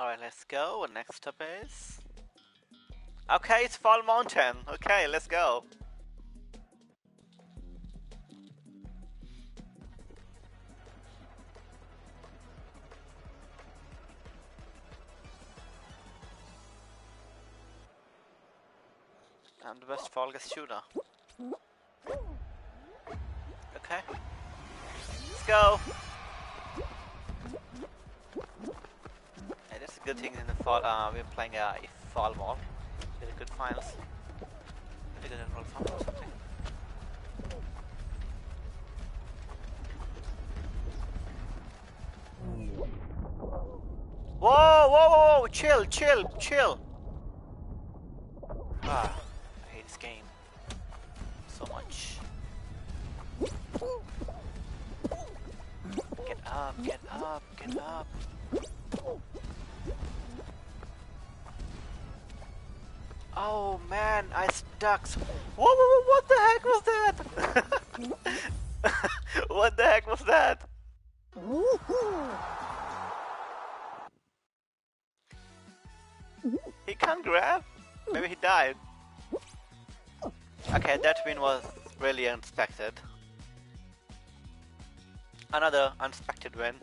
Alright, let's go. Next up is. Okay, it's Fall Mountain. Okay, let's go. I'm the best Fall Guys shooter. Okay. Let's go! Good thing in the fall. Uh, we're playing uh, a fall mall. Really good finals. Maybe they roll fun or something. Whoa, whoa, whoa, whoa, chill, chill, chill. Ah, I hate this game so much. Get up, get up, get up. Oh man, I stuck. What the heck was that? what the heck was that? He can't grab? Maybe he died. Okay, that win was really unexpected. Another unexpected win.